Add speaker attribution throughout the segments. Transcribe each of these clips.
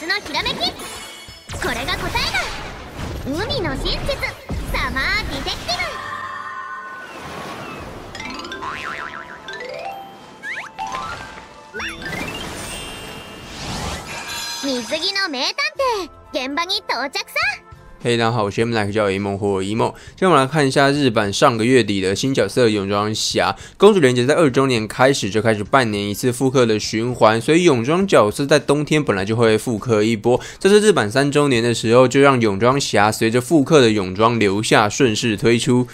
Speaker 1: 夏のひらめき。これが答えだ。海の真実。サマーディテクティブ。水着の名探偵。現場に到着さ。
Speaker 2: 嘿，大家好，我是 Mlike，叫一梦或一梦。今天我们来看一下日版上个月底的新角色泳装侠公主连接，在二周年开始就开始半年一次复刻的循环，所以泳装角色在冬天本来就会复刻一波。这次日版三周年的时候，就让泳装侠随着复刻的泳装留下，顺势推出。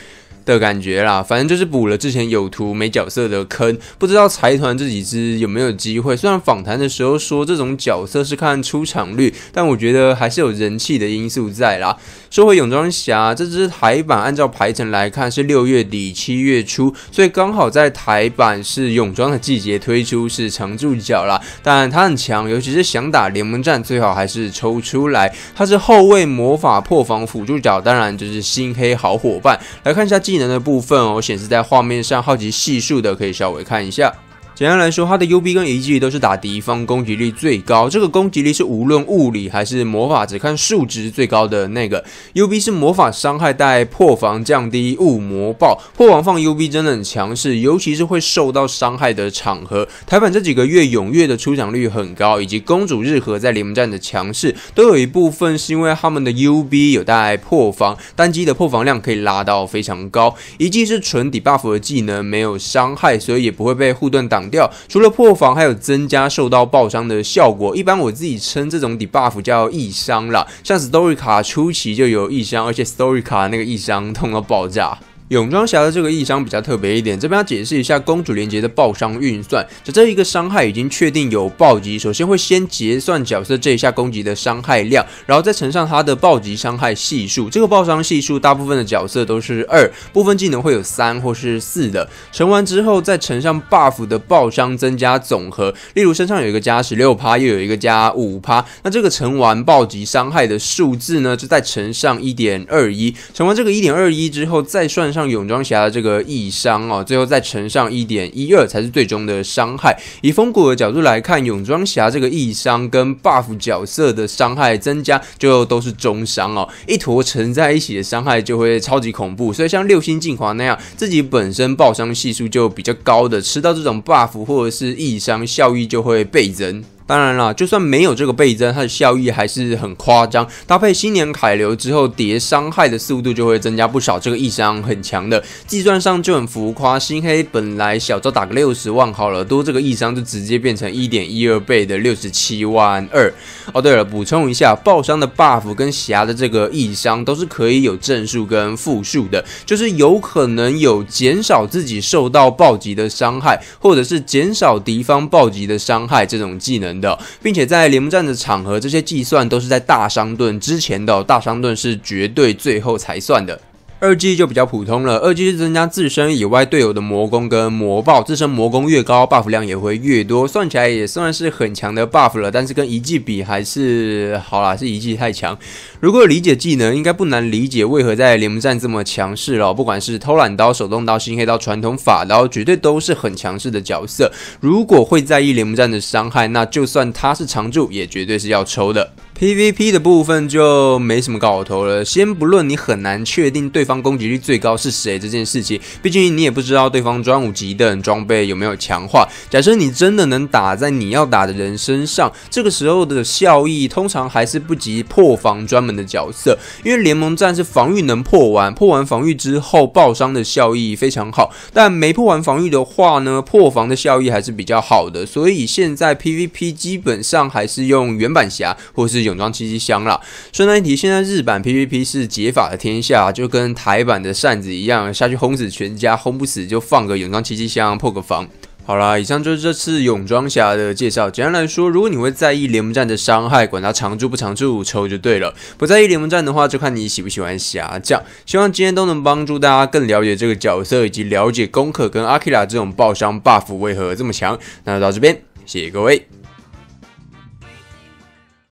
Speaker 2: 的感觉啦，反正就是补了之前有图没角色的坑，不知道财团这几只有没有机会。虽然访谈的时候说这种角色是看出场率，但我觉得还是有人气的因素在啦。说回泳装侠这只台版，按照排程来看是六月底七月初，所以刚好在台版是泳装的季节推出，是常驻角啦。但它很强，尤其是想打联盟战，最好还是抽出来。它是后卫魔法破防辅助角，当然就是新黑好伙伴。来看一下技技能的部分哦，显示在画面上，好奇系数的可以稍微看一下。简单来说，它的 U B 跟遗迹都是打敌方攻击力最高。这个攻击力是无论物理还是魔法，只看数值最高的那个。U B 是魔法伤害带破防降低物魔爆，破防放 U B 真的很强势，尤其是会受到伤害的场合。台版这几个月踊跃的出场率很高，以及公主日和在联盟战的强势，都有一部分是因为他们的 U B 有带破防，单机的破防量可以拉到非常高。遗迹是纯底 buff 的技能，没有伤害，所以也不会被护盾挡。掉除了破防，还有增加受到爆伤的效果。一般我自己称这种 debuff 叫异伤啦，像 story 卡初期就有异伤，而且 story 卡那个异伤痛到爆炸。泳装侠的这个异伤比较特别一点，这边要解释一下公主连接的爆伤运算。就这一个伤害已经确定有暴击，首先会先结算角色这一下攻击的伤害量，然后再乘上它的暴击伤害系数。这个爆伤系数大部分的角色都是二，部分技能会有三或是四的。乘完之后再乘上 buff 的爆伤增加总和，例如身上有一个加十六趴，又有一个加五趴，那这个乘完暴击伤害的数字呢，就再乘上一点二一。乘完这个一点二一之后，再算。上泳装侠的这个异伤哦，最后再乘上一点一二才是最终的伤害。以风骨的角度来看，泳装侠这个异伤跟 buff 角色的伤害增加就都是中伤哦，一坨乘在一起的伤害就会超级恐怖。所以像六星镜华那样，自己本身爆伤系数就比较高的，吃到这种 buff 或者是异伤，效益就会倍增。当然了，就算没有这个倍增，它的效益还是很夸张。搭配新年凯流之后，叠伤害的速度就会增加不少。这个异伤很强的，计算上就很浮夸。新黑本来小招打个六十万好了，多这个异伤就直接变成一点一二倍的六十七万二。哦，对了，补充一下，爆伤的 buff 跟侠的这个异伤都是可以有正数跟负数的，就是有可能有减少自己受到暴击的伤害，或者是减少敌方暴击的伤害这种技能。的，并且在联盟战的场合，这些计算都是在大商盾之前的，大商盾是绝对最后才算的。二技就比较普通了，二技是增加自身以外队友的魔攻跟魔爆，自身魔攻越高，buff 量也会越多，算起来也算是很强的 buff 了。但是跟一技比还是好啦，是一技太强。如果理解技能，应该不难理解为何在联盟战这么强势了。不管是偷懒刀、手动刀、新黑刀、传统法刀，绝对都是很强势的角色。如果会在意联盟战的伤害，那就算他是常驻，也绝对是要抽的。PVP 的部分就没什么搞头了。先不论你很难确定对方攻击力最高是谁这件事情，毕竟你也不知道对方专武级等装备有没有强化。假设你真的能打在你要打的人身上，这个时候的效益通常还是不及破防专门的角色，因为联盟战是防御能破完，破完防御之后爆伤的效益非常好。但没破完防御的话呢，破防的效益还是比较好的。所以现在 PVP 基本上还是用原版侠或是。泳装七七香啦。顺带一提，现在日版 PVP 是解法的天下，就跟台版的扇子一样，下去轰死全家，轰不死就放个泳装七七香破个防。好啦，以上就是这次泳装侠的介绍。简单来说，如果你会在意联盟战的伤害，管它常驻不常驻，抽就对了。不在意联盟战的话，就看你喜不喜欢侠将。希望今天都能帮助大家更了解这个角色，以及了解功课跟阿基拉这种爆伤 buff 为何这么强。那就到这边，谢谢各位。